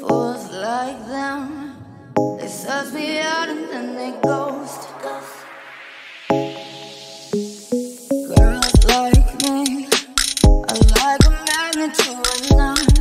Fools like them, they search me out and then they ghost. Girls like me are like a magnet to a knife.